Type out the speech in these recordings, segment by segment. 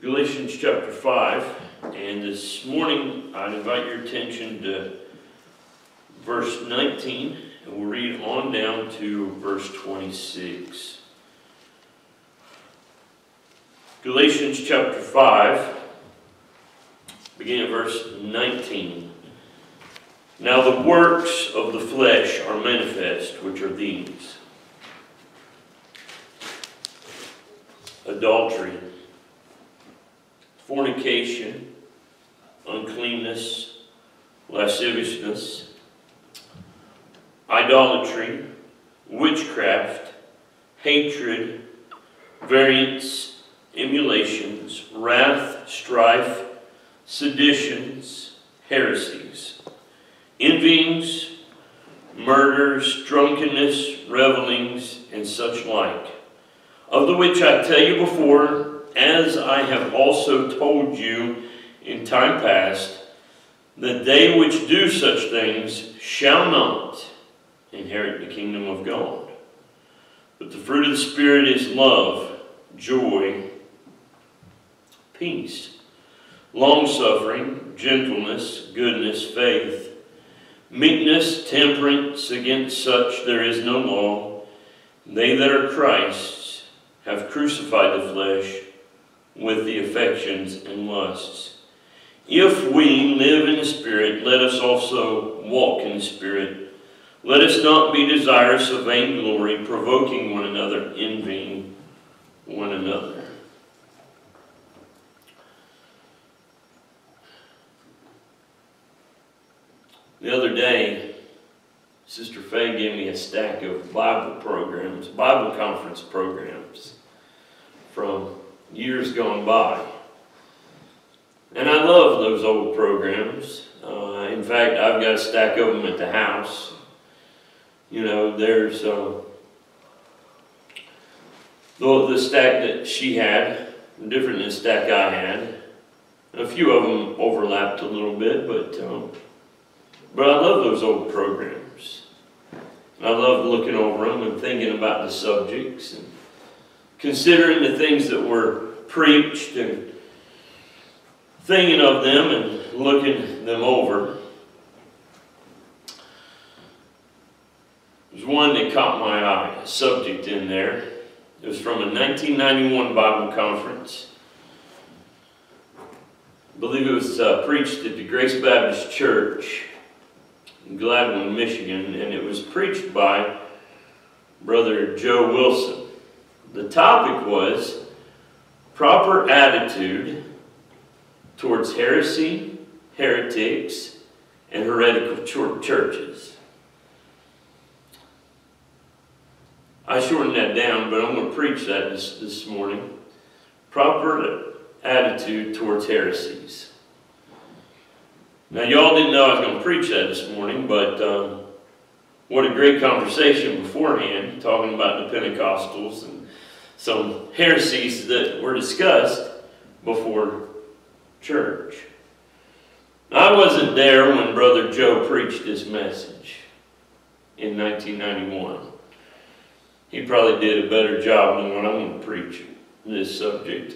Galatians chapter 5, and this morning I'd invite your attention to verse 19, and we'll read on down to verse 26. Galatians chapter 5, beginning at verse 19. Now the works of the flesh are manifest, which are these adultery, fornication, uncleanness, lasciviousness, idolatry, witchcraft, hatred, variance, emulations, wrath, strife, seditions, heresies, envyings, murders, drunkenness, revelings, and such like, of the which I tell you before, as I have also told you in time past, that they which do such things shall not inherit the kingdom of God. But the fruit of the Spirit is love, joy, peace, long suffering, gentleness, goodness, faith, meekness, temperance. Against such there is no law. They that are Christ's have crucified the flesh with the affections and lusts. If we live in the Spirit, let us also walk in the Spirit. Let us not be desirous of vainglory, provoking one another, envying one another. The other day, Sister Faye gave me a stack of Bible programs, Bible conference programs from years gone by. And I love those old programs. Uh, in fact, I've got a stack of them at the house. You know, there's uh, the, the stack that she had, different than the stack I had. A few of them overlapped a little bit, but um, but I love those old programs. I love looking over them and thinking about the subjects and considering the things that were preached and thinking of them and looking them over. There's one that caught my eye, a subject in there. It was from a 1991 Bible conference. I believe it was uh, preached at the Grace Baptist Church in Gladwin, Michigan, and it was preached by Brother Joe Wilson. The topic was proper attitude towards heresy, heretics, and heretical churches. I shortened that down, but I'm going to preach that this, this morning. Proper attitude towards heresies. Now, y'all didn't know I was going to preach that this morning, but um, what a great conversation beforehand, talking about the Pentecostals and some heresies that were discussed before church. I wasn't there when Brother Joe preached this message in 1991. He probably did a better job than what I'm going to preach this subject.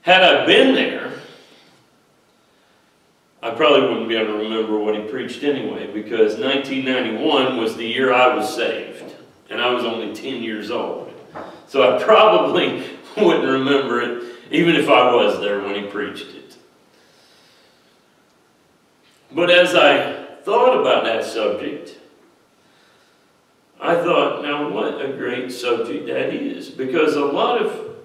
Had I been there, I probably wouldn't be able to remember what he preached anyway, because 1991 was the year I was saved, and I was only 10 years old. So I probably wouldn't remember it, even if I was there when he preached it. But as I thought about that subject, I thought, now what a great subject that is, because a lot of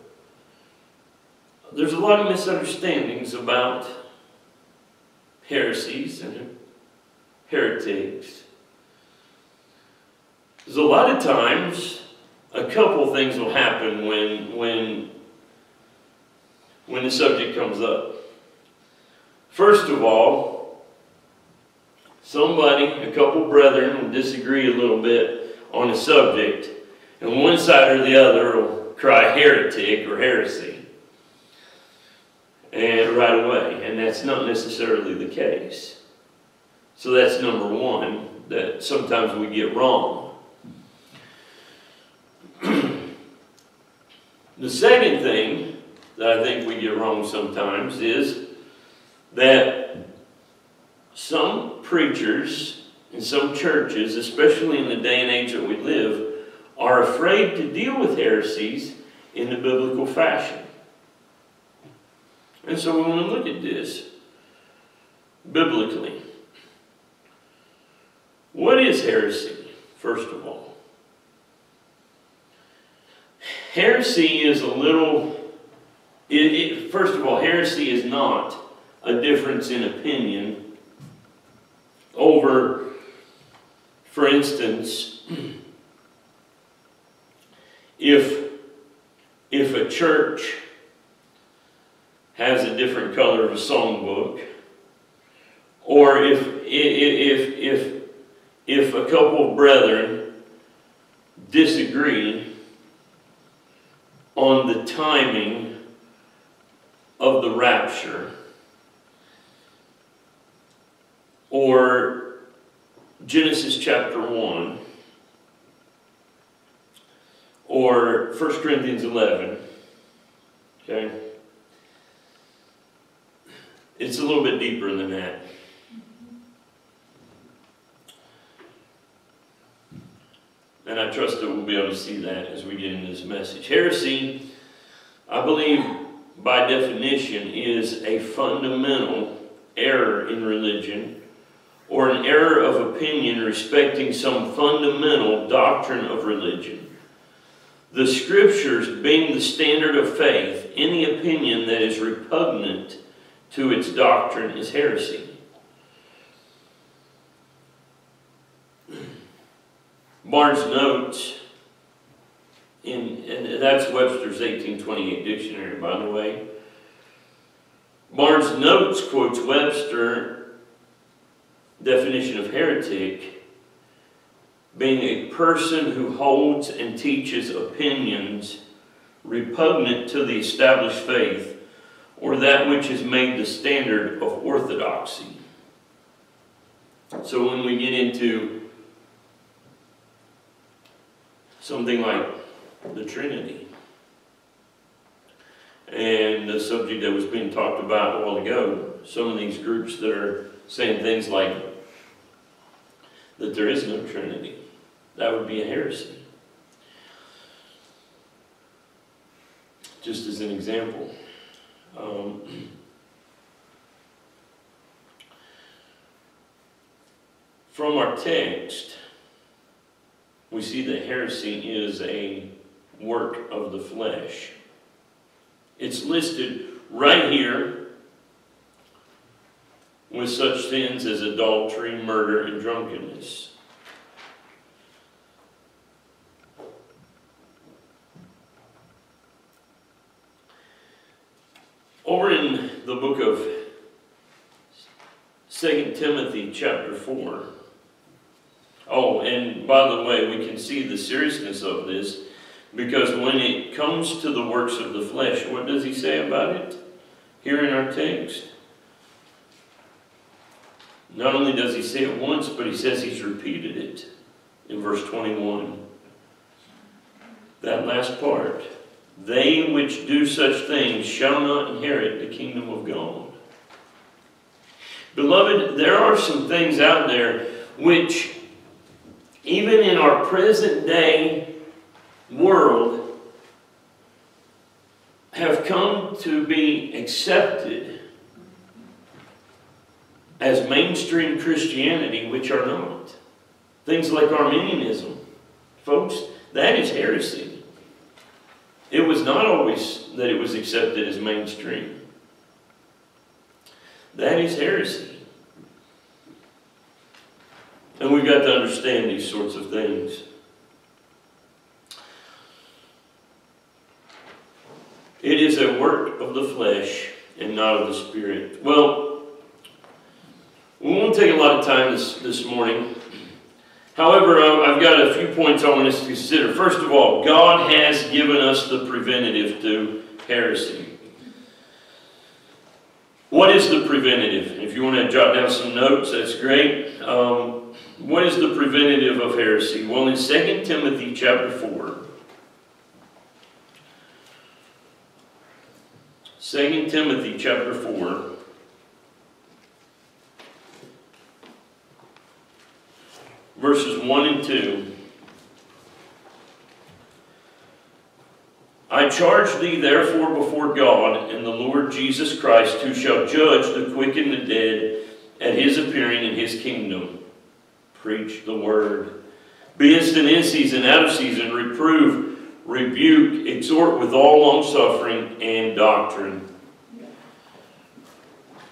there's a lot of misunderstandings about heresies and heretics. There's a lot of times a couple things will happen when when when the subject comes up. First of all, somebody, a couple brethren will disagree a little bit on a subject, and one side or the other will cry heretic or heresy and right away, and that's not necessarily the case. So that's number one that sometimes we get wrong. The second thing that I think we get wrong sometimes is that some preachers in some churches, especially in the day and age that we live, are afraid to deal with heresies in the biblical fashion. And so we want to look at this biblically. What is heresy, first of all? Heresy is a little, it, it, first of all, heresy is not a difference in opinion over, for instance, if, if a church has a different color of a songbook, or if, if, if, if a couple of brethren disagree on the timing of the rapture, or Genesis chapter 1, or 1 Corinthians 11, okay? It's a little bit deeper than that. And I trust that we'll be able to see that as we get into this message. Heresy, I believe, by definition, is a fundamental error in religion or an error of opinion respecting some fundamental doctrine of religion. The scriptures being the standard of faith, any opinion that is repugnant to its doctrine is heresy. Barnes notes, in, and that's Webster's 1828 dictionary, by the way. Barnes notes quotes Webster definition of heretic being a person who holds and teaches opinions repugnant to the established faith or that which is made the standard of orthodoxy. So when we get into something like the Trinity, and the subject that was being talked about a while ago, some of these groups that are saying things like that there is no Trinity, that would be a heresy. Just as an example. Um, from our text, we see that heresy is a work of the flesh. It's listed right here with such sins as adultery, murder, and drunkenness. Over in the book of 2 Timothy chapter 4. Oh, and by the way, we can see the seriousness of this because when it comes to the works of the flesh, what does he say about it? Here in our text. Not only does he say it once, but he says he's repeated it in verse 21. That last part. They which do such things shall not inherit the kingdom of God. Beloved, there are some things out there which, even in our present day world, have come to be accepted as mainstream Christianity, which are not. Things like Arminianism. Folks, that is heresy. It was not always that it was accepted as mainstream. That is heresy. And we've got to understand these sorts of things. It is a work of the flesh and not of the spirit. Well, we won't take a lot of time this, this morning However, I've got a few points I want us to consider. First of all, God has given us the preventative to heresy. What is the preventative? If you want to jot down some notes, that's great. Um, what is the preventative of heresy? Well, in 2 Timothy chapter 4, 2 Timothy chapter 4. Verses 1 and 2. I charge thee therefore before God and the Lord Jesus Christ, who shall judge the quick and the dead at his appearing in his kingdom. Preach the word. Be instant in season, out of season, reprove, rebuke, exhort with all longsuffering and doctrine.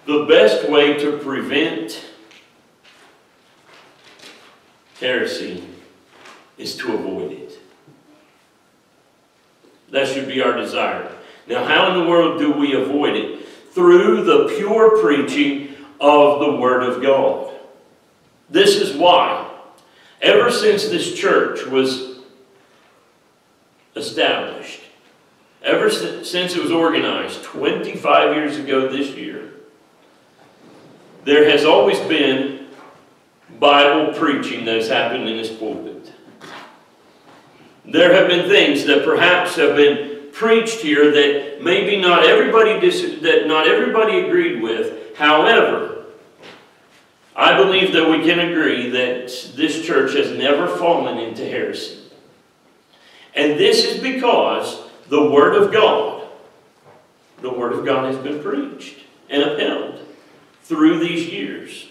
The best way to prevent heresy is to avoid it. That should be our desire. Now, how in the world do we avoid it? Through the pure preaching of the Word of God. This is why, ever since this church was established, ever since it was organized 25 years ago this year, there has always been Bible preaching that has happened in this pulpit. There have been things that perhaps have been preached here that maybe not everybody that not everybody agreed with. However, I believe that we can agree that this church has never fallen into heresy. And this is because the Word of God, the Word of God has been preached and upheld through these years.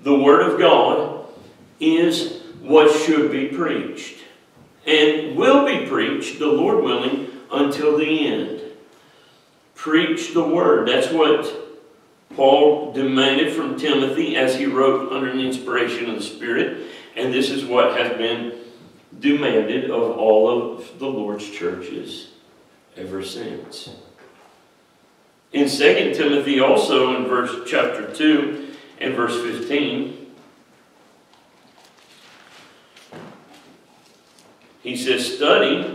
The Word of God is what should be preached and will be preached, the Lord willing, until the end. Preach the Word. That's what Paul demanded from Timothy as he wrote under the inspiration of the Spirit, and this is what has been demanded of all of the Lord's churches ever since. In 2 Timothy also in verse chapter 2 and verse 15, He says, Study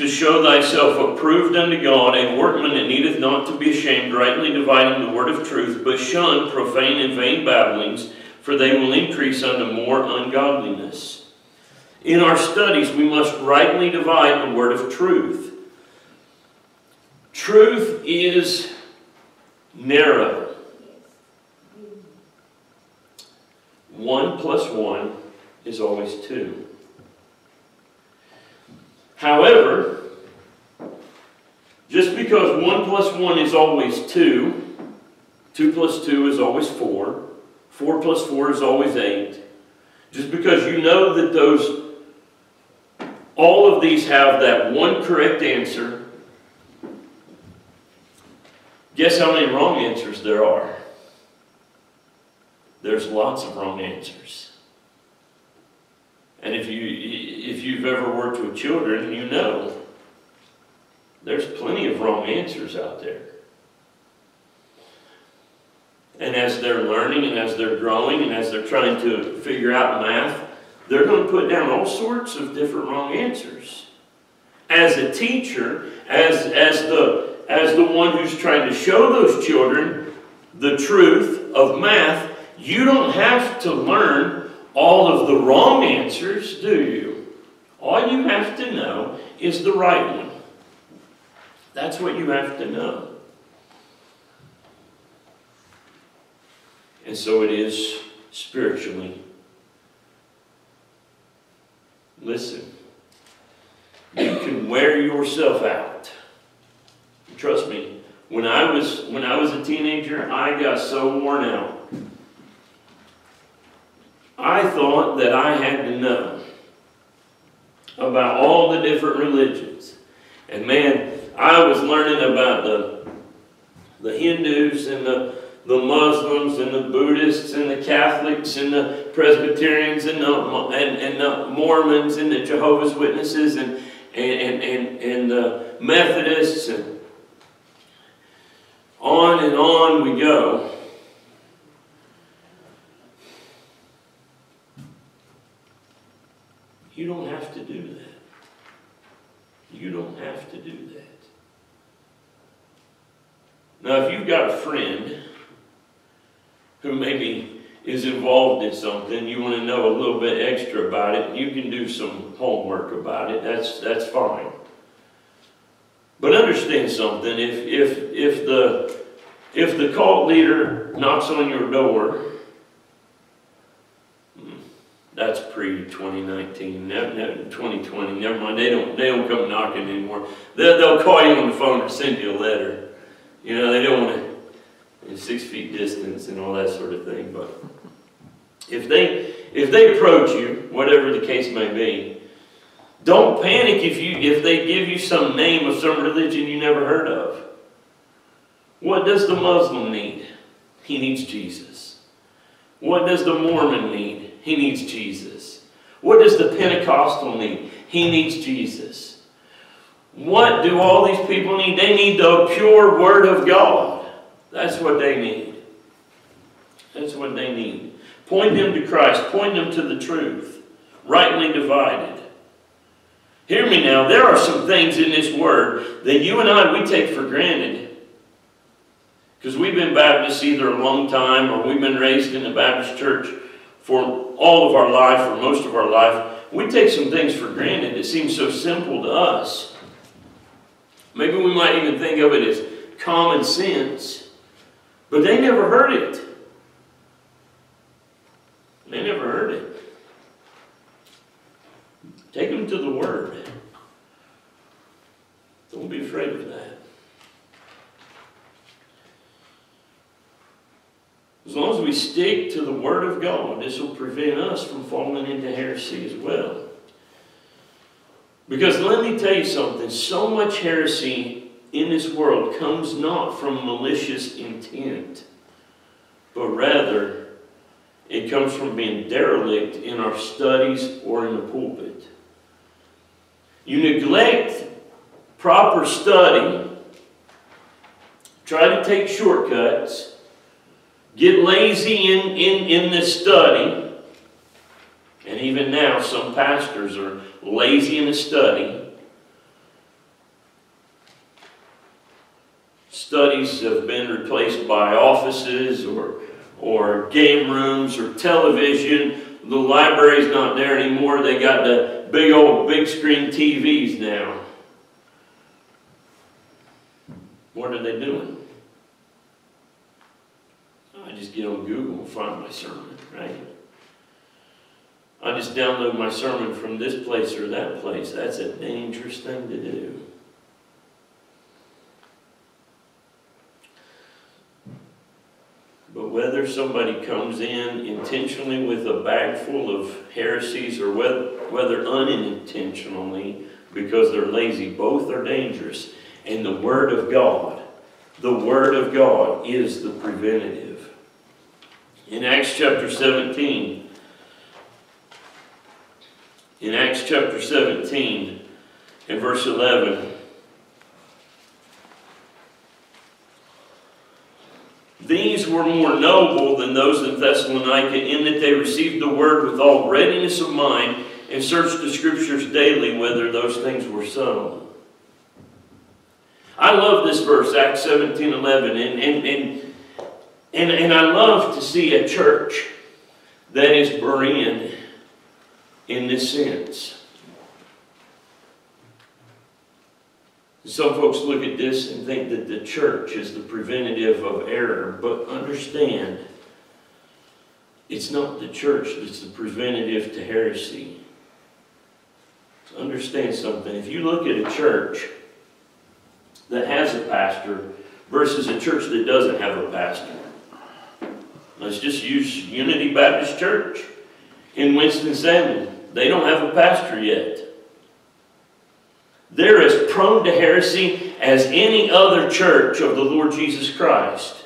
to show thyself approved unto God, a workman that needeth not to be ashamed, rightly dividing the word of truth, but shun profane and vain babblings, for they will increase unto more ungodliness. In our studies, we must rightly divide the word of truth. Truth is narrow. One plus one is always two. However, just because 1 plus 1 is always 2, 2 plus 2 is always 4, 4 plus 4 is always 8, just because you know that those, all of these have that one correct answer, guess how many wrong answers there are? There's lots of wrong answers. And if you if you've ever worked with children, you know there's plenty of wrong answers out there. And as they're learning and as they're growing and as they're trying to figure out math, they're going to put down all sorts of different wrong answers. As a teacher, as, as, the, as the one who's trying to show those children the truth of math, you don't have to learn all of the wrong answers, do you? All you have to know is the right one. That's what you have to know. And so it is spiritually. Listen, you can wear yourself out. Trust me, when I was when I was a teenager, I got so worn out I thought that I had to know about all the different religions. And man, I was learning about the, the Hindus and the, the Muslims and the Buddhists and the Catholics and the Presbyterians and the, and, and the Mormons and the Jehovah's Witnesses and, and, and, and the Methodists and on and on we go. You don't have to do that. You don't have to do that. Now, if you've got a friend who maybe is involved in something, you want to know a little bit extra about it, you can do some homework about it. That's, that's fine. But understand something, if, if, if the, if the cult leader knocks on your door, that's pre-2019, 2020, never mind, they don't, they don't come knocking anymore. They'll, they'll call you on the phone or send you a letter. You know, they don't want to, six feet distance and all that sort of thing, but if they, if they approach you, whatever the case may be, don't panic if, you, if they give you some name of some religion you never heard of. What does the Muslim need? He needs Jesus. What does the Mormon need? He needs Jesus. What does the Pentecostal need? He needs Jesus. What do all these people need? They need the pure Word of God. That's what they need. That's what they need. Point them to Christ. Point them to the truth. Rightly divided. Hear me now, there are some things in this word that you and I, we take for granted. Because we've been Baptists either a long time or we've been raised in the Baptist church for all of our life or most of our life. We take some things for granted. It seems so simple to us. Maybe we might even think of it as common sense. But they never heard it. They never heard it. Take them to the Word. Don't be afraid of that. As long as we stick to the Word of God, this will prevent us from falling into heresy as well. Because let me tell you something so much heresy in this world comes not from malicious intent, but rather it comes from being derelict in our studies or in the pulpit. You neglect proper study, try to take shortcuts, get lazy in, in, in this study, and even now some pastors are lazy in the study. Studies have been replaced by offices or, or game rooms or television. The library's not there anymore. They got the big old big screen TVs now. What are they doing? I just get on Google and find my sermon, right? I just download my sermon from this place or that place. That's a dangerous thing to do. But whether somebody comes in intentionally with a bag full of heresies or whether, unintentionally because they're lazy, both are dangerous. And the Word of God, the Word of God is the preventative. In Acts chapter 17, in Acts chapter 17, in verse 11, These were more noble than those in Thessalonica in that they received the word with all readiness of mind and searched the scriptures daily whether those things were so. I love this verse, Acts 17 11, and, and, and, and, and I love to see a church that is Berean in this sense. Some folks look at this and think that the church is the preventative of error, but understand it's not the church that's the preventative to heresy. Understand something. If you look at a church that has a pastor versus a church that doesn't have a pastor. Let's just use Unity Baptist Church in Winston-Salem. They don't have a pastor yet. They're as prone to heresy as any other church of the Lord Jesus Christ.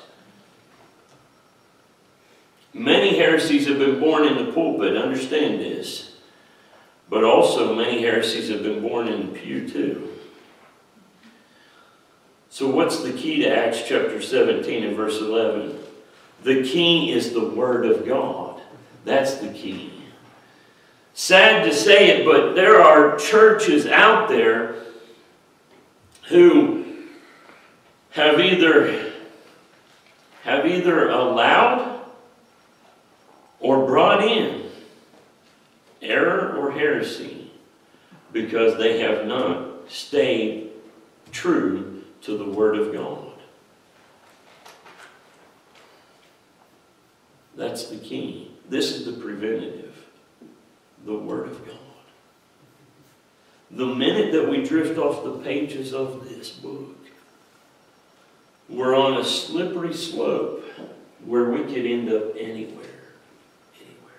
Many heresies have been born in the pulpit, understand this. But also many heresies have been born in the pew too. So, what's the key to Acts chapter 17 and verse 11? The key is the Word of God. That's the key. Sad to say it, but there are churches out there who have either have either allowed or brought in error or heresy because they have not stayed true to the Word of God. That's the key. This is the preventative. The Word of God. The minute that we drift off the pages of this book, we're on a slippery slope where we could end up anywhere. Anywhere.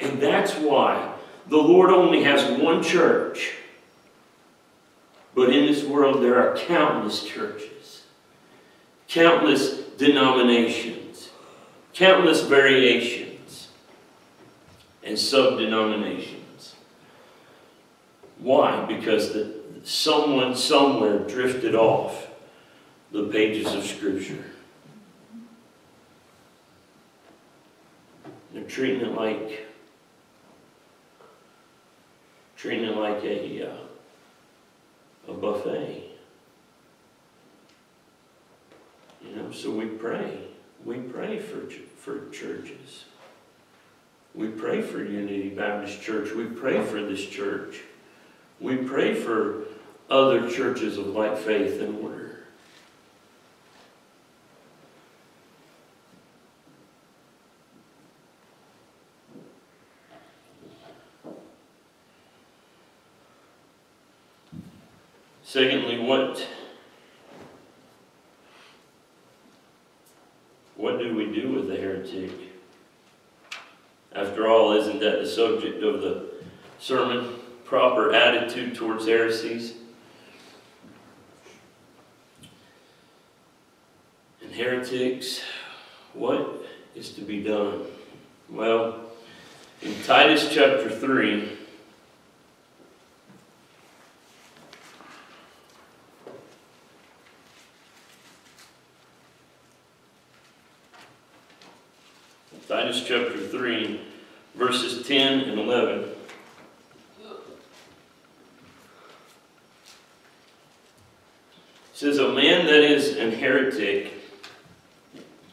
And that's why the Lord only has one church. But in this world, there are countless churches, countless denominations, countless variations, and sub denominations. Why? Because the, someone somewhere drifted off the pages of Scripture. They're treating it like treating it like a uh, a buffet. You know, so we pray. We pray for for churches. We pray for Unity Baptist Church. We pray for this church. We pray for other churches of like faith and order. Secondly, what what do we do with the After all, isn't that the subject of the sermon? Proper attitude towards heresies. And heretics, what is to be done? Well, in Titus chapter 3, Titus chapter 3, verses 10 and 11. says, A man that is an heretic,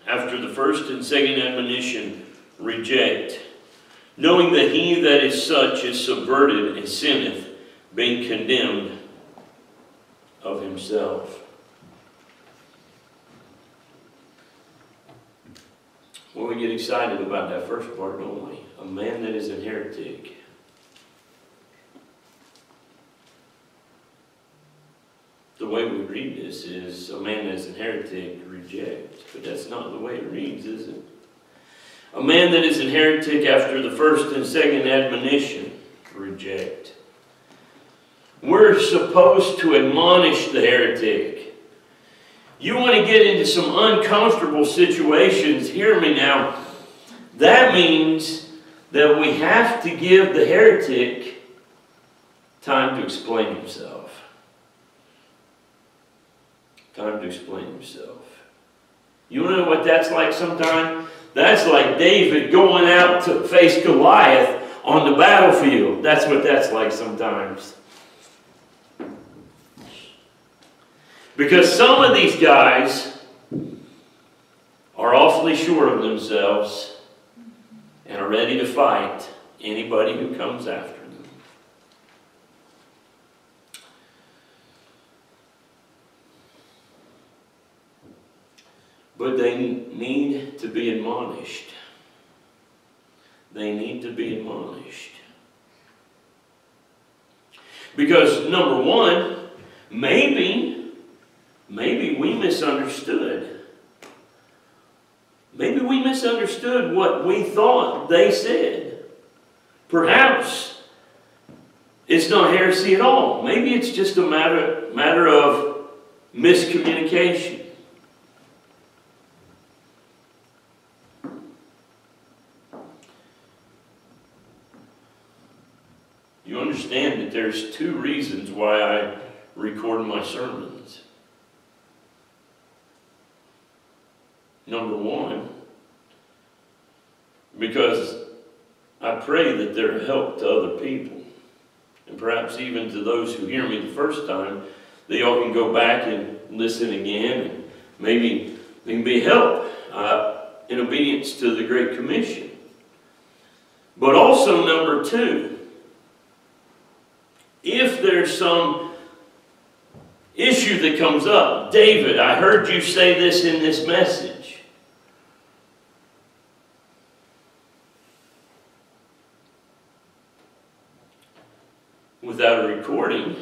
after the first and second admonition, reject, knowing that he that is such is subverted and sinneth, being condemned of himself. Well, we get excited about that first part, don't we? A man that is an heretic. The way we read this is a man that is an heretic reject. But that's not the way it reads, is it? A man that is an heretic after the first and second admonition reject. We're supposed to admonish the heretic. You want to get into some uncomfortable situations, hear me now. That means that we have to give the heretic time to explain himself. Time to explain himself. You know what that's like sometimes? That's like David going out to face Goliath on the battlefield. That's what that's like sometimes. Because some of these guys are awfully sure of themselves and are ready to fight anybody who comes after them. But they need to be admonished. They need to be admonished. Because, number one, maybe maybe we misunderstood. Maybe we misunderstood what we thought they said. Perhaps it's not heresy at all. Maybe it's just a matter, matter of miscommunication. You understand that there's two reasons why I record my sermons. number one, because I pray that they're help to other people. And perhaps even to those who hear me the first time, they all can go back and listen again. And maybe they can be help uh, in obedience to the Great Commission. But also, number two, there's some issue that comes up. David, I heard you say this in this message. Without a recording,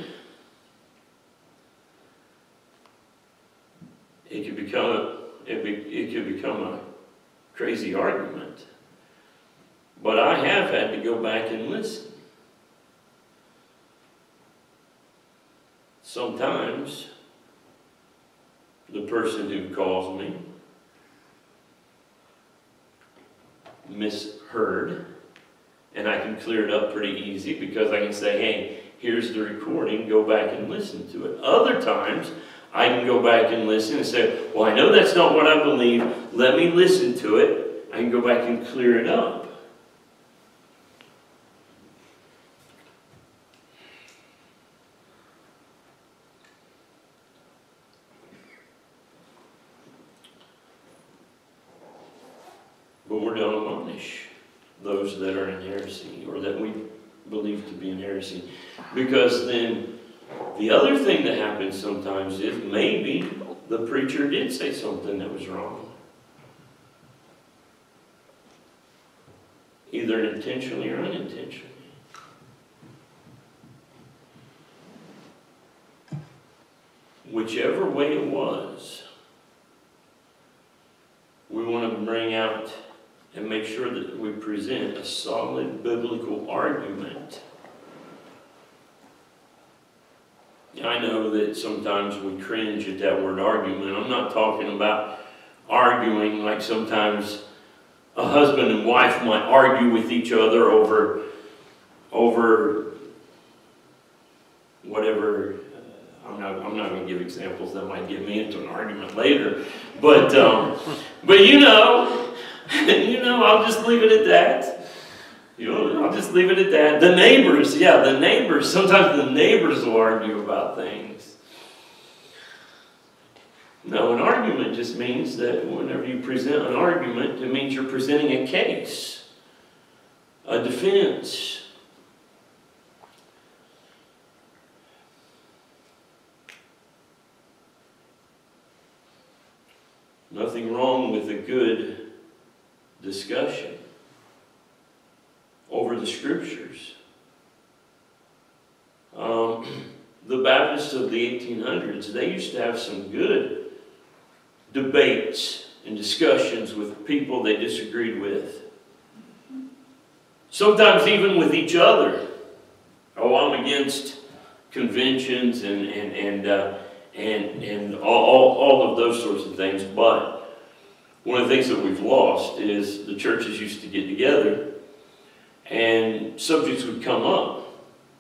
it could become a, it, be, it could become a crazy argument. But I have had to go back and listen. Sometimes the person who calls me misheard, and I can clear it up pretty easy because I can say, hey, here's the recording, go back and listen to it. Other times, I can go back and listen and say, well, I know that's not what I believe, let me listen to it. I can go back and clear it up. But we're to admonish those that are in heresy or that we believe heresy. Because then the other thing that happens sometimes is maybe the preacher did say something that was wrong. Either intentionally or unintentionally. Whichever way it was, we want to bring out and make sure that we present a solid biblical argument. I know that sometimes we cringe at that word argument. I'm not talking about arguing like sometimes a husband and wife might argue with each other over over whatever uh, I'm not, I'm not going to give examples that might get me into an argument later, but um, but you know, you know, I'll just leave it at that. You know, I'll just leave it at that. The neighbors, yeah, the neighbors. Sometimes the neighbors will argue about things. No, an argument just means that whenever you present an argument, it means you're presenting a case, a defense. Nothing wrong with a good discussion scriptures. Um, the Baptists of the 1800s, they used to have some good debates and discussions with people they disagreed with. Sometimes even with each other. Oh, I'm against conventions and, and, and, uh, and, and all, all of those sorts of things, but one of the things that we've lost is the churches used to get together and subjects would come up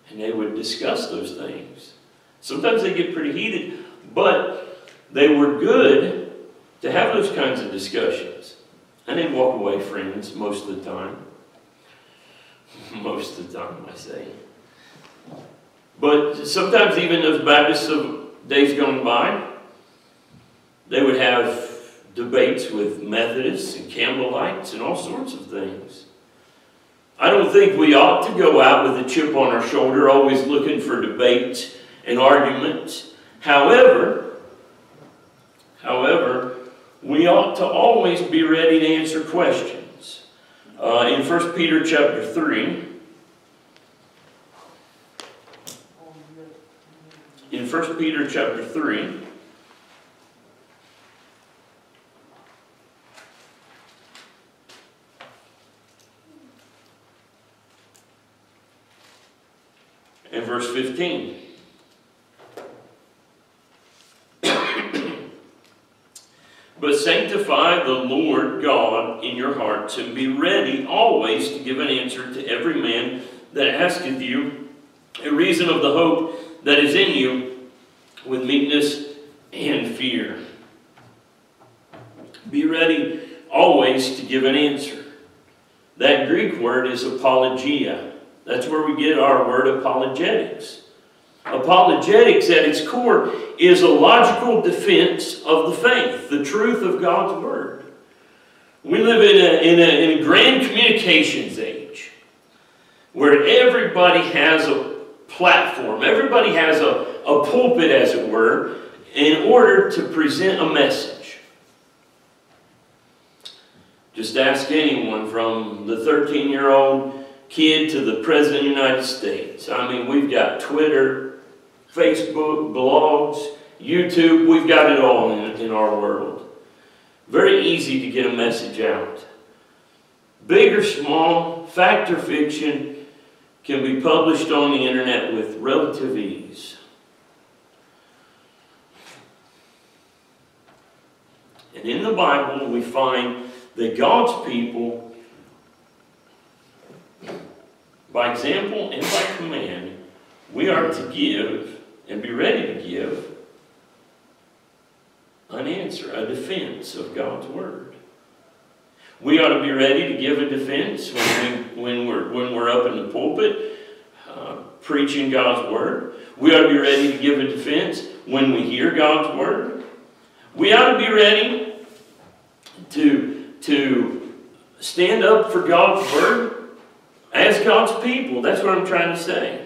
and they would discuss those things. Sometimes they get pretty heated, but they were good to have those kinds of discussions. And they'd walk away friends most of the time. most of the time, I say. But sometimes even those Baptists of days gone by, they would have debates with Methodists and Campbellites and all sorts of things. I don't think we ought to go out with a chip on our shoulder, always looking for debate and argument. However, however, we ought to always be ready to answer questions. Uh, in 1 Peter chapter 3, in 1 Peter chapter 3, and verse 15. but sanctify the Lord God in your hearts, and be ready always to give an answer to every man that asketh you a reason of the hope that is in you with meekness and fear. Be ready always to give an answer. That Greek word is apologia. That's where we get our word apologetics. Apologetics at its core is a logical defense of the faith, the truth of God's word. We live in a, in a, in a grand communications age where everybody has a platform, everybody has a, a pulpit, as it were, in order to present a message. Just ask anyone from the 13 year old kid to the President of the United States. I mean, we've got Twitter, Facebook, blogs, YouTube, we've got it all in, in our world. Very easy to get a message out. Big or small, fact or fiction, can be published on the internet with relative ease. And in the Bible, we find that God's people, by example and by command, we are to give and be ready to give an answer, a defense of God's Word. We ought to be ready to give a defense when, we, when, we're, when we're up in the pulpit uh, preaching God's Word. We ought to be ready to give a defense when we hear God's Word. We ought to be ready to, to stand up for God's Word as God's people. That's what I'm trying to say.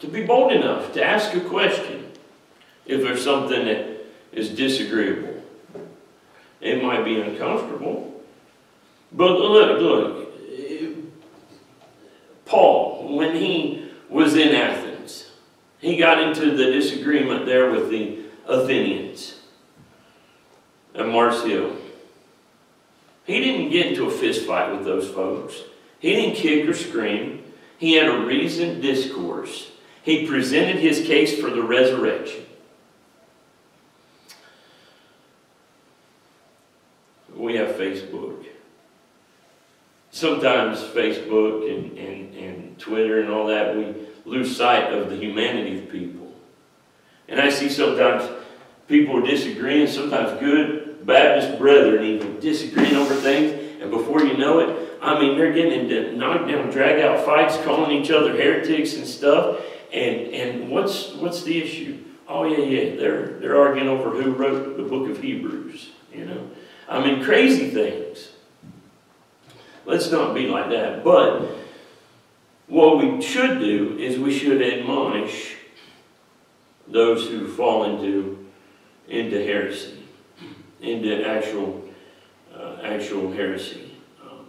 To be bold enough to ask a question if there's something that is disagreeable. It might be uncomfortable. But look, look. Paul, when he was in Athens, he got into the disagreement there with the Athenians and Marcio. He didn't get into a fist fight with those folks. He didn't kick or scream. He had a reasoned discourse. He presented his case for the resurrection. we have Facebook. Sometimes Facebook and, and, and Twitter and all that, we lose sight of the humanity of people. And I see sometimes people are disagreeing, sometimes good Baptist brethren even disagreeing over things, and before you know it, I mean, they're getting into knockdown, drag out fights, calling each other heretics and stuff. And, and what's, what's the issue? Oh, yeah, yeah, they're, they're arguing over who wrote the book of Hebrews, you know. I mean, crazy things. Let's not be like that. But what we should do is we should admonish those who fall into into heresy, into actual uh, actual heresy. Um,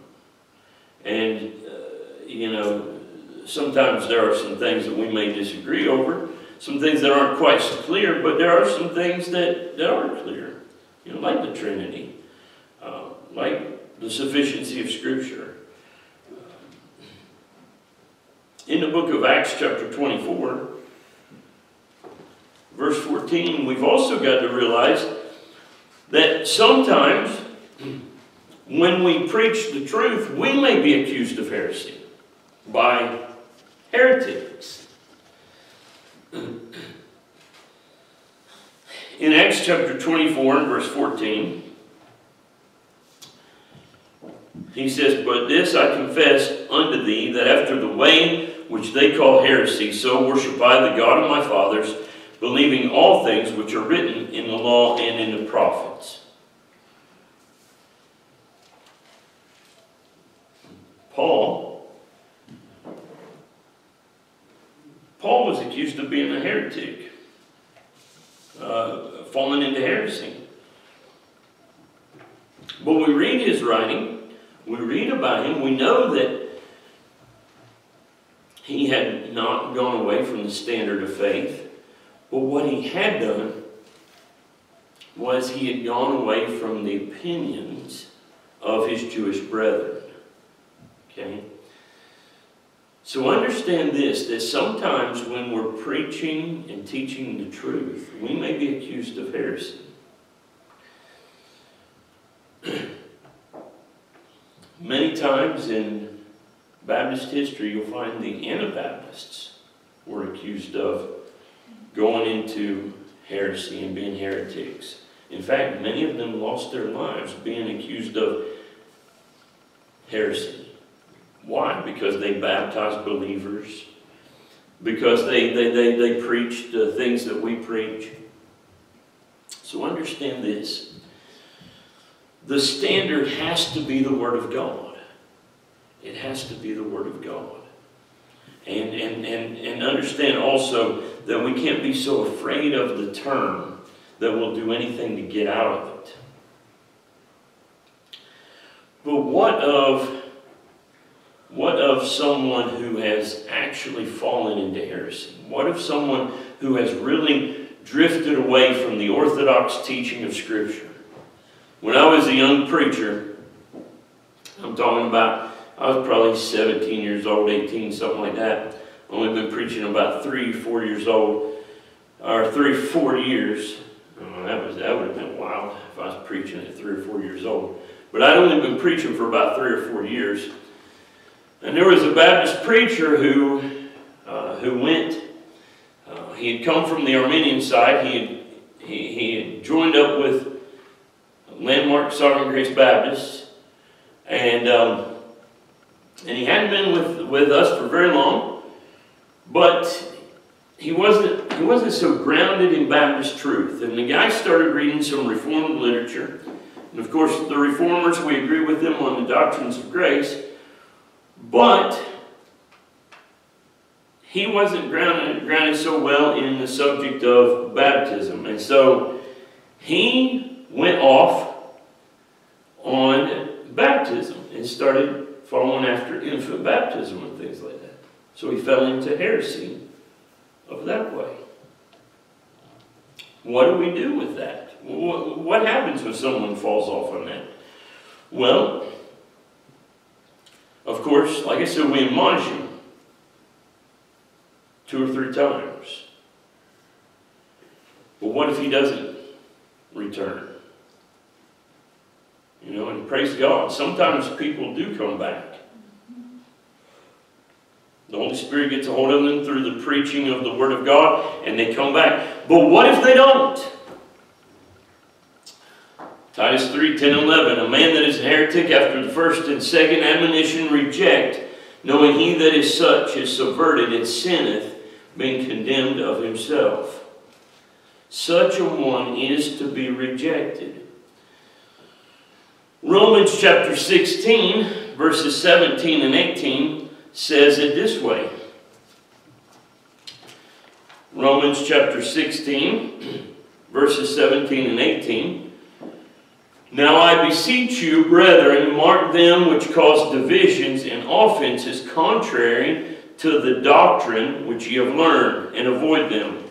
and uh, you know, sometimes there are some things that we may disagree over, some things that aren't quite so clear, but there are some things that, that are clear. You know, like the Trinity uh, like the sufficiency of Scripture. In the book of Acts, chapter 24, verse 14, we've also got to realize that sometimes when we preach the truth, we may be accused of heresy by heretics. In Acts chapter 24 and verse 14, He says, But this I confess unto thee, that after the way which they call heresy, so worship I the God of my fathers, believing all things which are written in the law and in the prophets. Paul, Paul was accused of being a heretic, uh, falling into heresy. But we read his writing, we read about him, we know that he had not gone away from the standard of faith, but what he had done was he had gone away from the opinions of his Jewish brethren. Okay? So understand this, that sometimes when we're preaching and teaching the truth, we may be accused of heresy. Many times in Baptist history, you'll find the Anabaptists were accused of going into heresy and being heretics. In fact, many of them lost their lives being accused of heresy. Why? Because they baptized believers. Because they, they, they, they preached the things that we preach. So understand this the standard has to be the Word of God. It has to be the Word of God. And, and, and, and understand also that we can't be so afraid of the term that we'll do anything to get out of it. But what of what of someone who has actually fallen into heresy? What of someone who has really drifted away from the orthodox teaching of Scripture? When I was a young preacher, I'm talking about, I was probably 17 years old, 18, something like that. Only been preaching about three, four years old, or three, four years. Oh, that was that would have been wild if I was preaching at three or four years old. But I'd only been preaching for about three or four years. And there was a Baptist preacher who, uh, who went, uh, he had come from the Arminian side. He had, he, he had joined up with Landmark Sovereign Grace Baptist. And, um, and he hadn't been with, with us for very long. But he wasn't, he wasn't so grounded in Baptist truth. And the guy started reading some Reformed literature. And of course, the Reformers, we agree with them on the doctrines of grace. But he wasn't grounded, grounded so well in the subject of baptism. And so he went off on baptism and started following after infant baptism and things like that. So he fell into heresy of that way. What do we do with that? What happens when someone falls off on that? Well, of course, like I said, we admonish him two or three times. But what if he doesn't return? You know, and praise God, sometimes people do come back. The Holy Spirit gets a hold of them through the preaching of the Word of God, and they come back. But what if they don't? Titus 3, 10, 11. A man that is a heretic after the first and second admonition reject, knowing he that is such is subverted and sinneth, being condemned of himself. Such a one is to be rejected. Romans chapter 16, verses 17 and 18 says it this way. Romans chapter 16, verses 17 and 18. Now I beseech you, brethren, mark them which cause divisions and offenses contrary to the doctrine which ye have learned, and avoid them.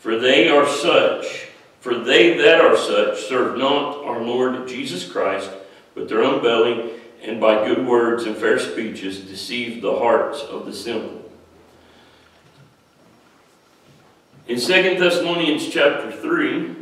For they are such, for they that are such serve not our Lord Jesus Christ, but their own belly, and by good words and fair speeches deceive the hearts of the simple. In 2 Thessalonians chapter 3,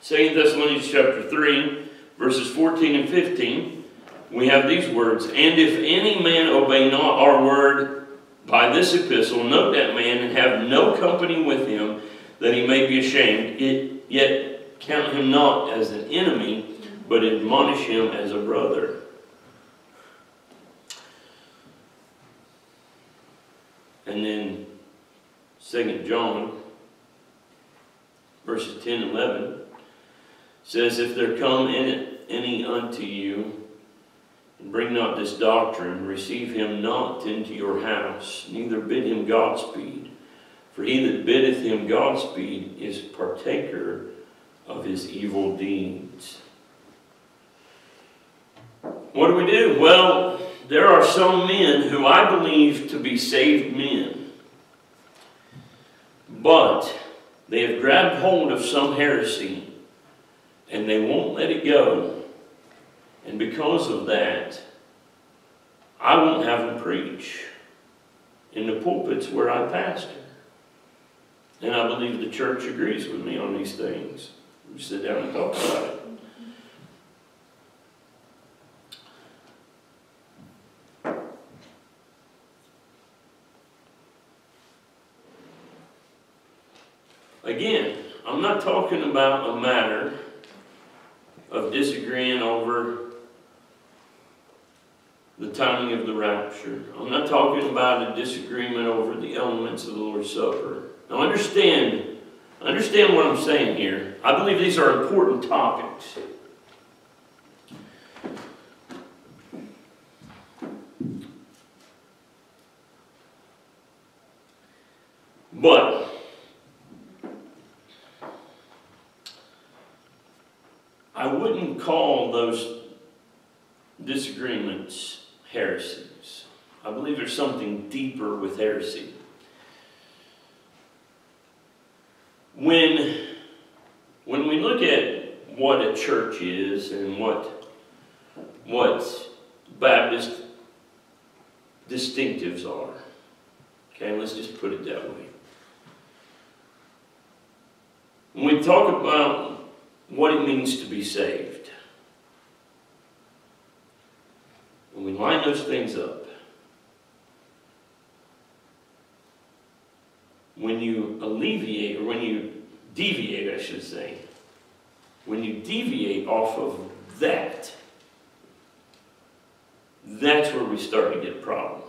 Second Thessalonians chapter 3, verses 14 and 15, we have these words, And if any man obey not our word by this epistle, note that man and have no company with him, that he may be ashamed, it, yet count him not as an enemy, but admonish him as a brother. And then 2 John, verses 10 and 11 says, If there come any unto you, and bring not this doctrine, receive him not into your house, neither bid him Godspeed. For he that biddeth him Godspeed is partaker of his evil deeds. What do we do? Well, there are some men who I believe to be saved men, but they have grabbed hold of some heresy and they won't let it go. And because of that, I won't have them preach in the pulpits where I pastor. And I believe the church agrees with me on these things. We sit down and talk about it. Again, I'm not talking about a matter of disagreeing over the timing of the rapture. I'm not talking about a disagreement over the elements of the Lord's Supper. Now understand, understand what I'm saying here. I believe these are important topics. But I wouldn't call those disagreements heresies. I believe there's something deeper with heresy. When, when we look at what a church and what, what Baptist distinctives are, okay, let's just put it that way. When we talk about what it means to be saved, when we line those things up, when you alleviate, or when you deviate, I should say, when you deviate off of that, that's where we start to get a problem.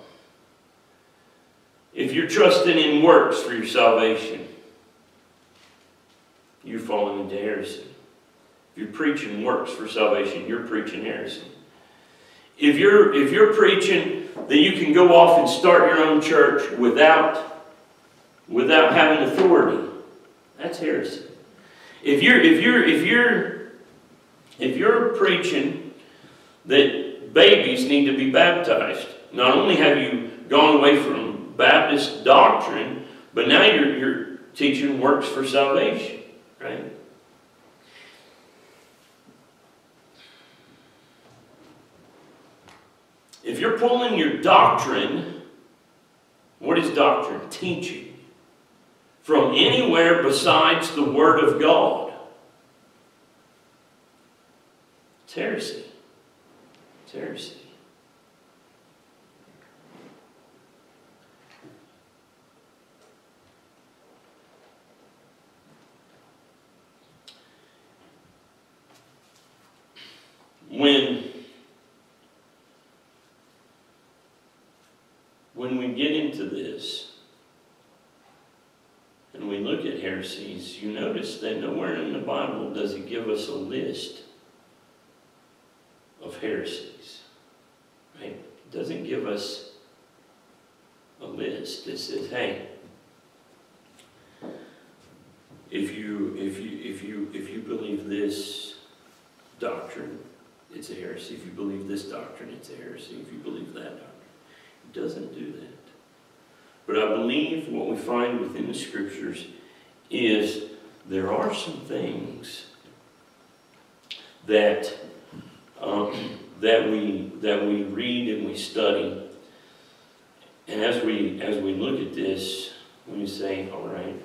If you're trusting in works for your salvation, you're falling into heresy. If you're preaching works for salvation, you're preaching heresy. If you're, if you're preaching that you can go off and start your own church without, without having authority, that's heresy. If you're, if you're, if you're, if you're preaching that babies need to be baptized, not only have you gone away from Baptist doctrine, but now you're, you're teaching works for salvation, right? If you're pulling your doctrine, what is doctrine? Teaching. From anywhere besides the Word of God. It's heresy. It's heresy. When when we get into this we look at heresies, you notice that nowhere in the Bible does it give us a list of heresies. Right? It doesn't give us a list. It says, hey, if you if you if you if you believe this doctrine, it's a heresy. If you believe this doctrine, it's a heresy. If you believe that doctrine It doesn't do that. But I believe what we find within the scriptures is there are some things that um, that we that we read and we study, and as we as we look at this, we say, all right,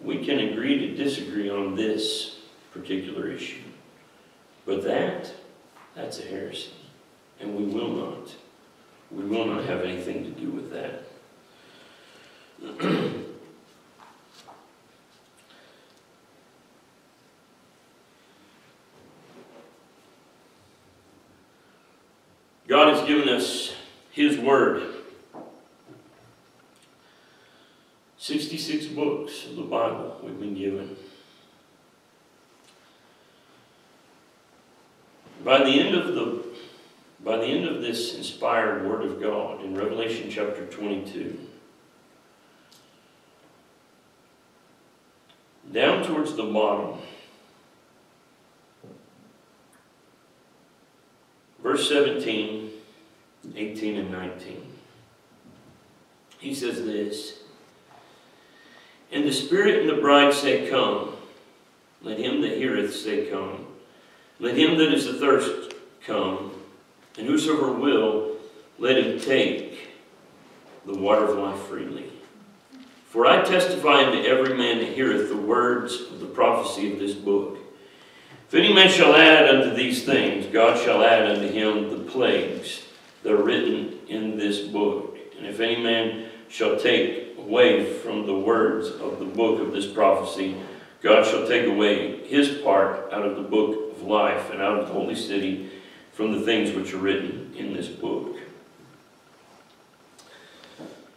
we can agree to disagree on this particular issue, but that that's a heresy, and we will not. We will not have anything to do with that. God has given us His Word. 66 books of the Bible we've been given. By the end of the by the end of this inspired Word of God in Revelation chapter 22, down towards the bottom, verse 17, 18, and 19, he says this And the Spirit and the bride say, Come. Let him that heareth say, Come. Let him that is athirst come. And whosoever will, let him take the water of life freely. For I testify unto every man that heareth the words of the prophecy of this book. If any man shall add unto these things, God shall add unto him the plagues that are written in this book. And if any man shall take away from the words of the book of this prophecy, God shall take away his part out of the book of life and out of the holy city from the things which are written in this book.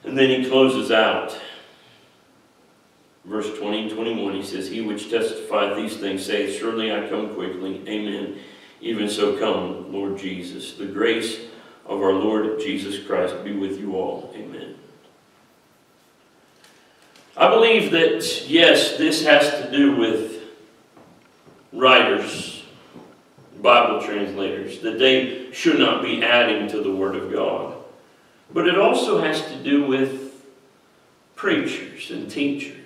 And then he closes out. Verse 20 and 21, he says, He which testifieth these things saith, Surely I come quickly. Amen. Even so come, Lord Jesus. The grace of our Lord Jesus Christ be with you all. Amen. I believe that, yes, this has to do with writers, Bible translators, that they should not be adding to the Word of God. But it also has to do with preachers and teachers.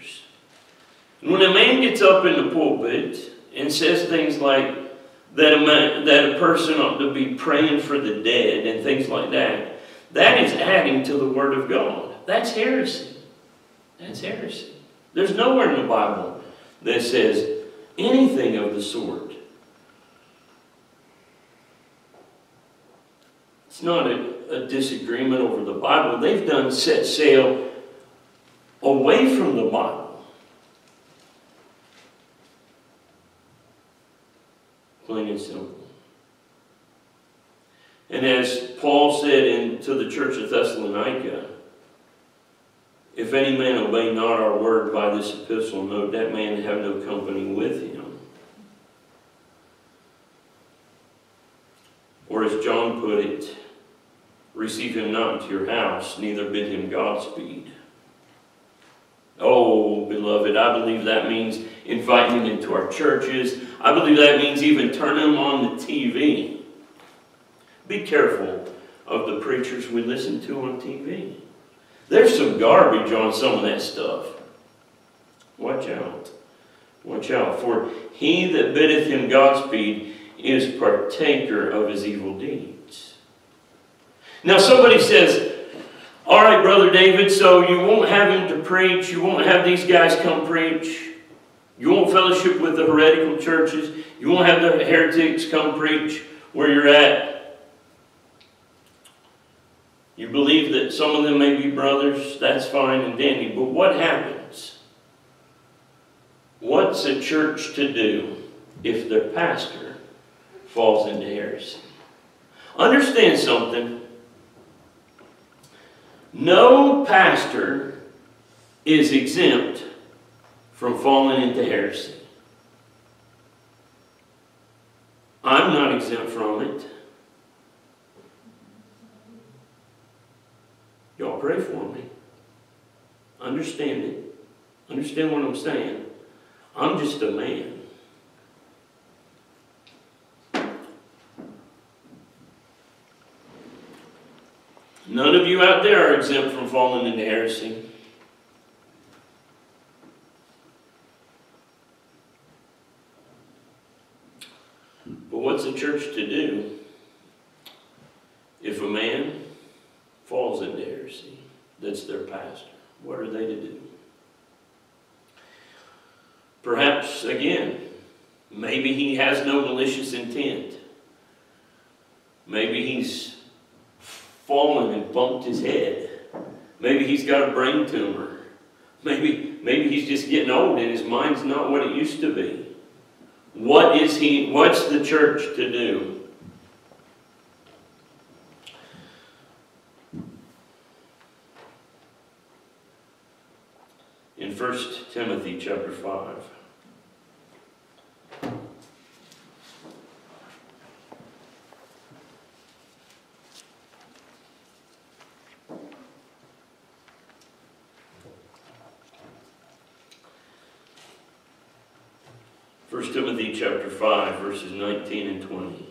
And when a man gets up in the pulpit and says things like that a, man, that a person ought to be praying for the dead and things like that, that is adding to the Word of God. That's heresy. That's heresy. There's nowhere in the Bible that says anything of the sort. It's not a, a disagreement over the Bible. They've done set sail away from the Bible. Plain and simple. And as Paul said in, to the church of Thessalonica, if any man obey not our word by this epistle, note that man have no company with him. Or as John put it, receive him not into your house, neither bid him Godspeed. Oh, beloved, I believe that means inviting him into our churches. I believe that means even turning him on the TV. Be careful of the preachers we listen to on TV. There's some garbage on some of that stuff. Watch out. Watch out. For he that biddeth him Godspeed is partaker of his evil deeds. Now somebody says, all right, Brother David, so you won't have him to preach. You won't have these guys come preach. You won't fellowship with the heretical churches. You won't have the heretics come preach where you're at. You believe that some of them may be brothers, that's fine and dandy. But what happens? What's a church to do if their pastor falls into heresy? Understand something. No pastor is exempt from falling into heresy. I'm not exempt from it. Y'all pray for me. Understand it. Understand what I'm saying. I'm just a man. None of you out there are exempt from falling into heresy. But what's the church to do if a man falls into heresy that's their pastor? What are they to do? Perhaps, again, maybe he has no malicious intent. Maybe he's fallen and bumped his head. Maybe he's got a brain tumor. Maybe, maybe he's just getting old and his mind's not what it used to be. What is he, what's the church to do? In 1 Timothy chapter 5. 1 Timothy chapter 5, verses 19 and 20.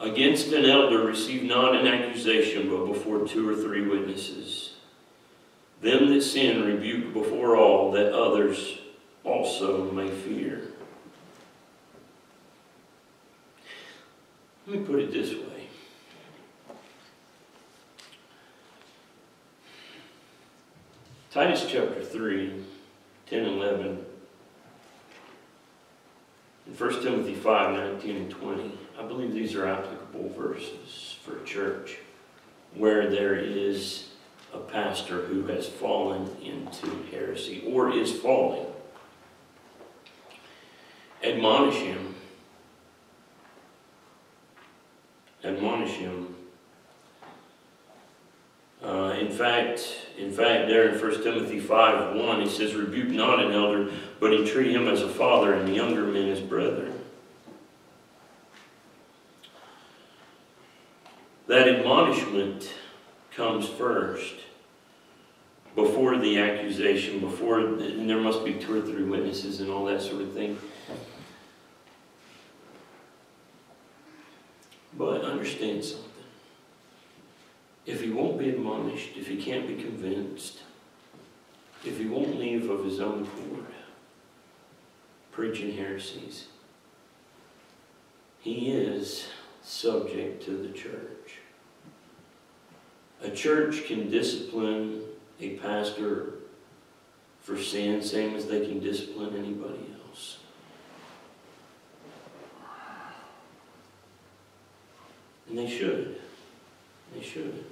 Against an elder receive not an accusation, but before two or three witnesses. Them that sin rebuke before all, that others also may fear. Let me put it this way. Titus chapter 3 10 and 11. In 1 Timothy 5, 19 and 20, I believe these are applicable verses for a church where there is a pastor who has fallen into heresy or is falling. Admonish him. Admonish him. Uh, in fact, in fact, there in 1 Timothy 5 1, he says, Rebuke not an elder, but entreat him as a father, and the younger men as brethren. That admonishment comes first. before the accusation, before, and there must be two or three witnesses and all that sort of thing. But understand something. If he won't be admonished, if he can't be convinced, if he won't leave of his own accord, preaching heresies, he is subject to the church. A church can discipline a pastor for sin, same as they can discipline anybody else. And they should. They should.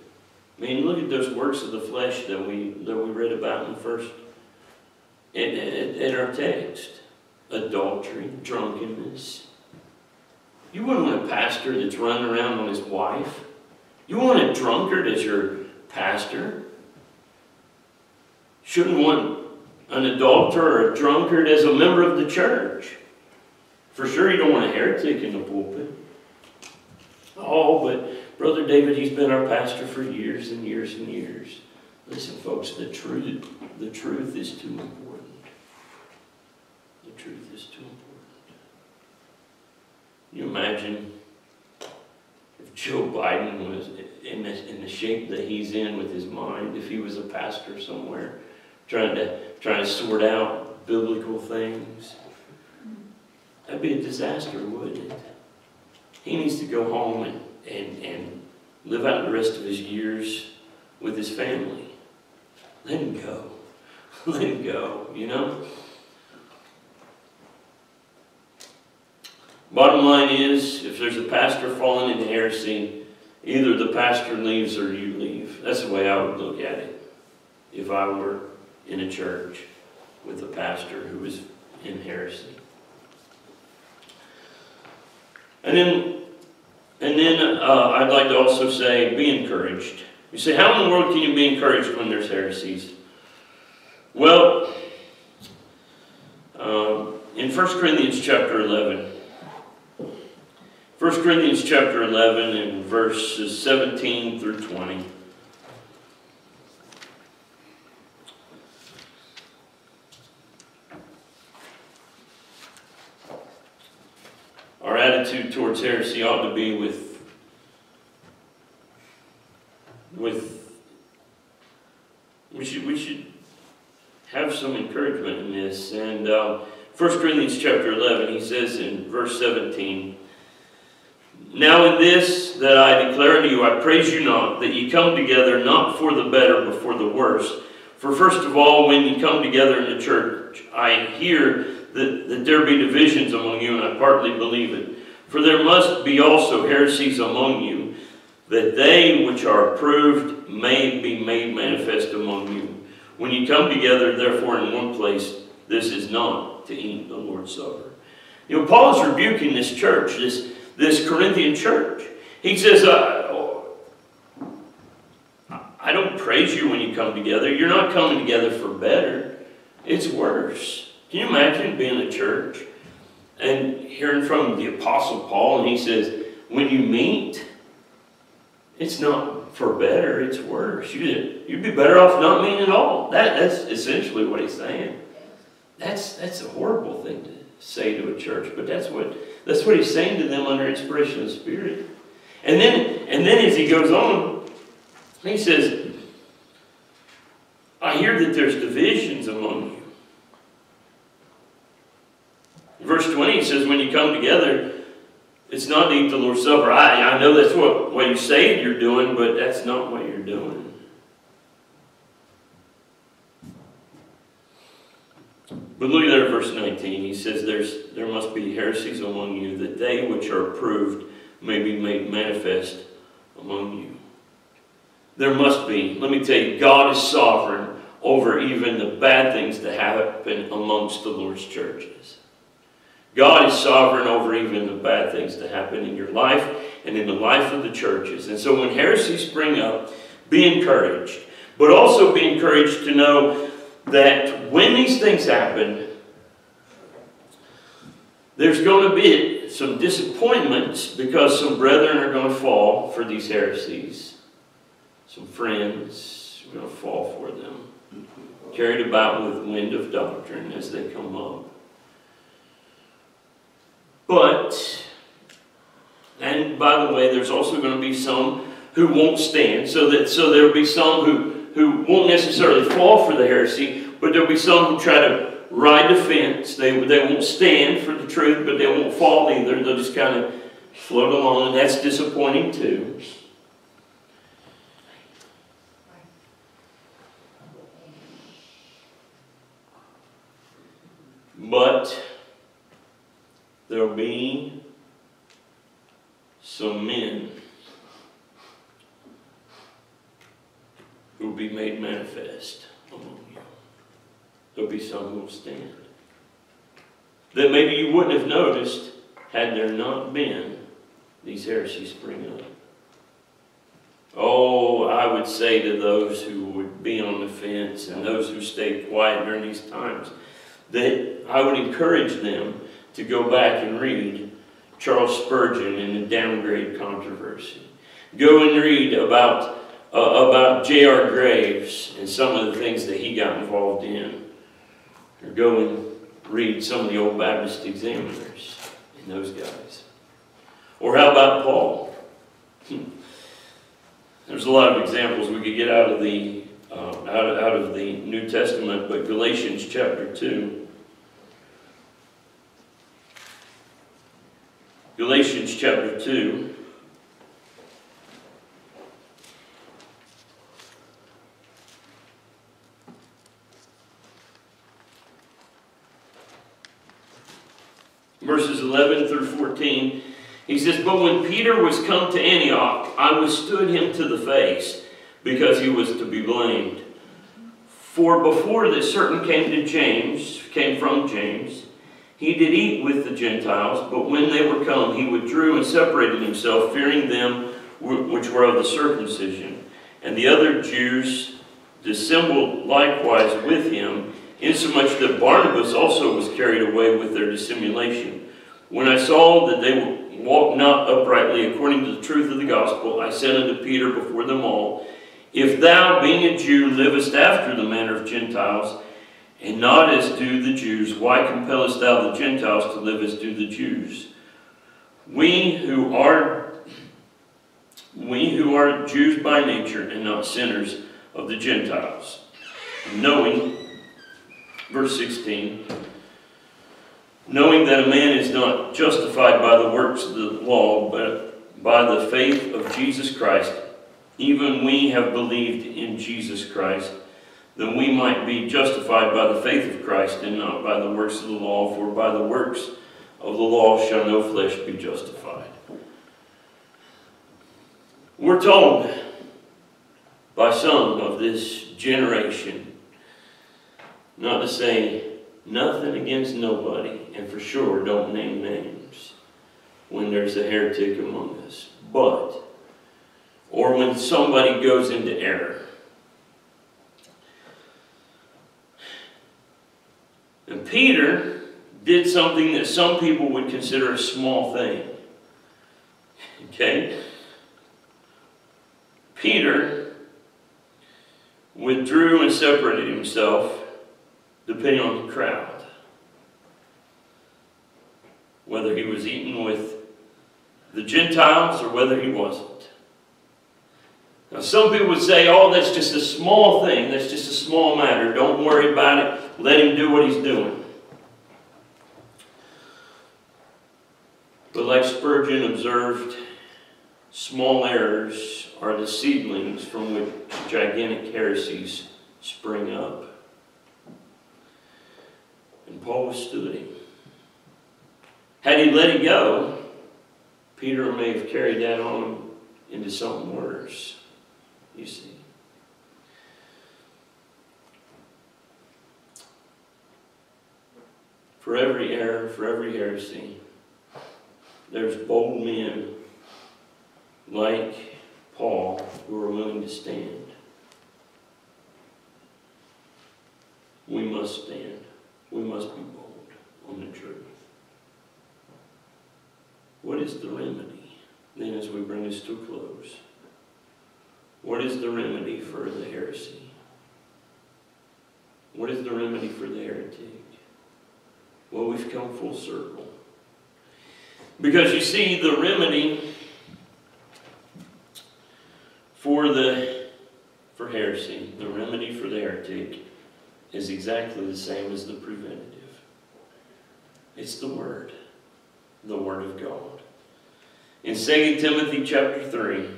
I mean, look at those works of the flesh that we that we read about in the first in, in, in our text. Adultery, drunkenness. You wouldn't want a pastor that's running around on his wife. You want a drunkard as your pastor. Shouldn't want an adulterer or a drunkard as a member of the church. For sure, you don't want a heretic in the pulpit. Oh, but Brother David, he's been our pastor for years and years and years. Listen, folks, the truth, the truth is too important. The truth is too important. Can you imagine if Joe Biden was in the, in the shape that he's in with his mind, if he was a pastor somewhere, trying to trying to sort out biblical things? That'd be a disaster, wouldn't it? He needs to go home and, and, and live out the rest of his years with his family. Let him go. Let him go, you know? Bottom line is, if there's a pastor falling into heresy, either the pastor leaves or you leave. That's the way I would look at it. If I were in a church with a pastor who was in heresy. And then, and then uh, I'd like to also say, be encouraged. You say, how in the world can you be encouraged when there's heresies? Well, um, in 1 Corinthians chapter 11, 1 Corinthians chapter 11 and verses 17 through 20. Our attitude towards heresy ought to be with, with we should, we should have some encouragement in this. And uh, 1 Corinthians chapter 11, he says in verse 17, Now in this that I declare unto you, I praise you not, that ye come together not for the better, but for the worse. For first of all, when ye come together in the church, I hear that, that there be divisions among you, and I partly believe it. For there must be also heresies among you, that they which are approved may be made manifest among you. When you come together, therefore, in one place, this is not to eat the Lord's Supper. You know, Paul is rebuking this church, this, this Corinthian church. He says, uh, I don't praise you when you come together. You're not coming together for better. It's worse. Can you imagine being in a church and hearing from the Apostle Paul, and he says, when you meet, it's not for better, it's worse. You, you'd be better off not meeting at all. That, that's essentially what he's saying. That's, that's a horrible thing to say to a church, but that's what, that's what he's saying to them under inspiration of the Spirit. And then, and then as he goes on, he says, I hear that there's divisions among you. verse 20 when you come together, it's not to eat the Lord's Supper. I, I know that's what, what you say you're doing, but that's not what you're doing. But look at there verse 19. He says, There's, There must be heresies among you, that they which are approved may be made manifest among you. There must be. Let me tell you, God is sovereign over even the bad things that happen amongst the Lord's churches. God is sovereign over even the bad things that happen in your life and in the life of the churches. And so when heresies spring up, be encouraged. But also be encouraged to know that when these things happen, there's going to be some disappointments because some brethren are going to fall for these heresies. Some friends are going to fall for them. carried about with wind of doctrine as they come up. But, and by the way, there's also going to be some who won't stand. So that so there'll be some who, who won't necessarily fall for the heresy, but there'll be some who try to ride the fence. They, they won't stand for the truth, but they won't fall either. They'll just kind of float along, and that's disappointing too. But there'll be some men who will be made manifest among you. There'll be some who will stand. That maybe you wouldn't have noticed had there not been these heresies spring up. Oh, I would say to those who would be on the fence and those who stay quiet during these times, that I would encourage them to go back and read Charles Spurgeon in the downgrade controversy. Go and read about, uh, about J.R. Graves and some of the things that he got involved in. Or go and read some of the old Baptist examiners and those guys. Or how about Paul? Hmm. There's a lot of examples we could get out of the uh, out, of, out of the New Testament, but Galatians chapter 2. Galatians chapter 2. Verses 11 through 14. He says, But when Peter was come to Antioch, I withstood him to the face because he was to be blamed. For before this certain came to James, came from James, he did eat with the Gentiles, but when they were come, he withdrew and separated himself, fearing them which were of the circumcision. And the other Jews dissembled likewise with him, insomuch that Barnabas also was carried away with their dissimulation. When I saw that they walked not uprightly according to the truth of the gospel, I said unto Peter before them all, if thou, being a Jew, livest after the manner of Gentiles, and not as do the Jews, why compellest thou the Gentiles to live as do the Jews? We who are we who are Jews by nature and not sinners of the Gentiles, knowing, verse 16, knowing that a man is not justified by the works of the law, but by the faith of Jesus Christ, even we have believed in Jesus Christ, then we might be justified by the faith of Christ and not by the works of the law, for by the works of the law shall no flesh be justified. We're told by some of this generation not to say nothing against nobody, and for sure don't name names when there's a heretic among us. But or when somebody goes into error. Peter did something that some people would consider a small thing. Okay? Peter withdrew and separated himself depending on the crowd. Whether he was eating with the Gentiles or whether he wasn't. Now, some people would say, oh, that's just a small thing. That's just a small matter. Don't worry about it. Let him do what he's doing. But like Spurgeon observed, small errors are the seedlings from which gigantic heresies spring up. And Paul withstood him. Had he let it go, Peter may have carried that on into something worse you see. For every error, for every heresy, there's bold men like Paul who are willing to stand. We must stand. We must be bold on the truth. What is the remedy then as we bring this to a close? What is the remedy for the heresy? What is the remedy for the heretic? Well, we've come full circle. Because you see, the remedy for the for heresy, the remedy for the heretic is exactly the same as the preventative. It's the Word, the Word of God. In 2 Timothy chapter 3,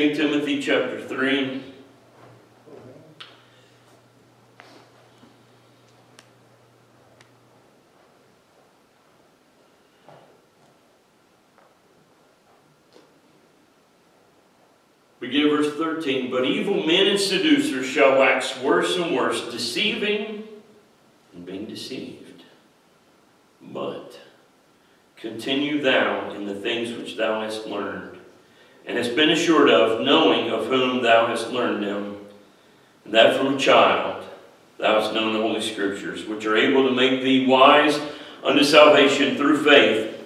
Second Timothy chapter 3. Begin verse 13. But evil men and seducers shall wax worse and worse, deceiving and being deceived. But continue thou in the things which thou hast learned, hast been assured of, knowing of whom thou hast learned them, and that from a child thou hast known the Holy Scriptures, which are able to make thee wise unto salvation through faith,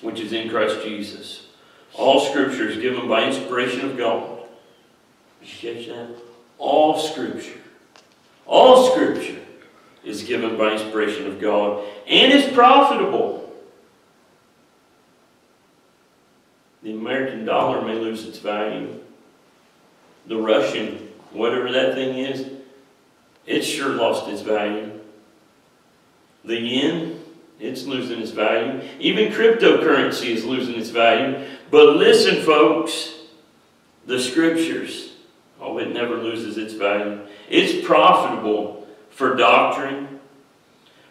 which is in Christ Jesus. All Scripture is given by inspiration of God. Did you catch that? All Scripture. All Scripture is given by inspiration of God and is profitable. The American dollar may lose its value. The Russian, whatever that thing is, it's sure lost its value. The yen, it's losing its value. Even cryptocurrency is losing its value. But listen, folks, the scriptures, oh, it never loses its value. It's profitable for doctrine,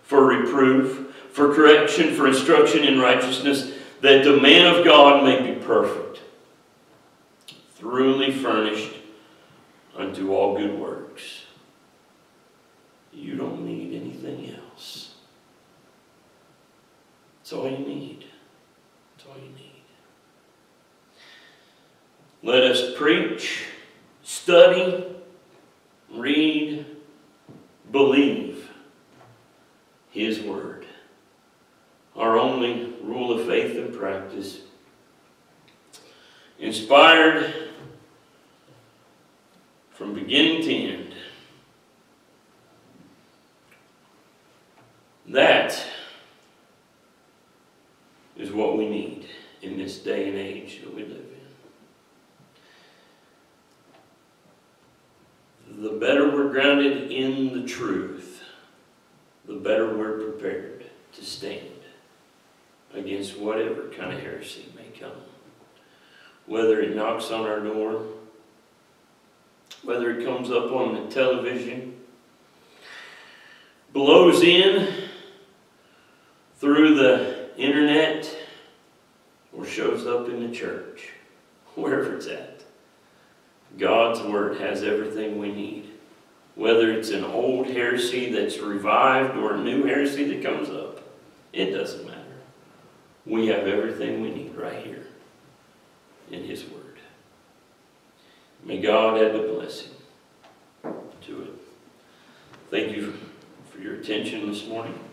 for reproof, for correction, for instruction in righteousness, that the man of God may be perfect, thoroughly furnished unto all good works. You don't need anything else. That's all you need. That's all you need. Let us preach, study, read, believe His Word. Our only rule of faith and practice. Inspired from beginning to end. That is what we need in this day and age that we live in. The better we're grounded in the truth, the better we're prepared to stand against whatever kind of heresy may come. Whether it knocks on our door, whether it comes up on the television, blows in through the internet, or shows up in the church, wherever it's at. God's Word has everything we need. Whether it's an old heresy that's revived or a new heresy that comes up, it doesn't matter. We have everything we need right here in His Word. May God add the blessing to it. Thank you for your attention this morning.